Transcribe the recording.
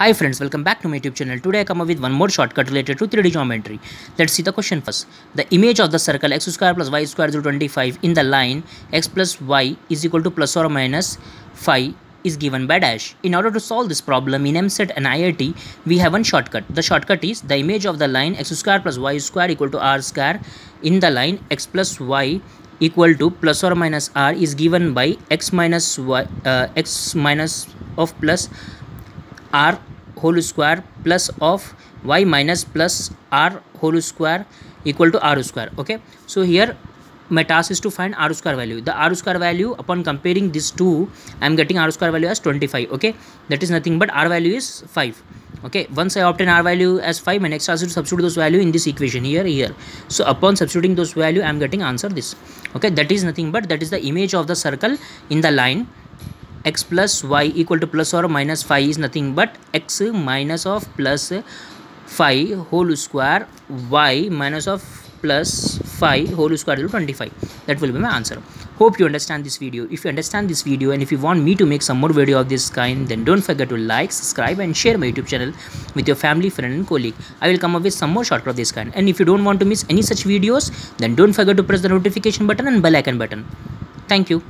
Hi friends, welcome back to my YouTube channel. Today I come up with one more shortcut related to 3D geometry. Let's see the question first. The image of the circle x square plus y square is equal to 25 in the line x plus y is equal to plus or minus 5 is given by dash. In order to solve this problem in MSET and IIT, we have one shortcut. The shortcut is the image of the line x square plus y square equal to r square in the line x plus y equal to plus or minus r is given by x minus y uh, x minus of plus r whole square plus of y minus plus r whole square equal to r square okay? So here my task is to find r square value. The r square value upon comparing these two i am getting r square value as 25 okay? That is nothing but r value is 5 okay? Once i obtain r value as 5 my next task is to substitute those value in this equation here here. So upon substituting those value i am getting answer this okay? That is nothing but that is the image of the circle in the line x plus y equal to plus or minus 5 is nothing but x minus of plus 5 whole square y minus of plus 5 whole square to 25 that will be my answer. Hope you understand this video. If you understand this video and if you want me to make some more video of this kind then don't forget to like subscribe and share my youtube channel with your family friend and colleague. I will come up with some more short of this kind. And if you don't want to miss any such videos then don't forget to press the notification button and bell icon button. Thank you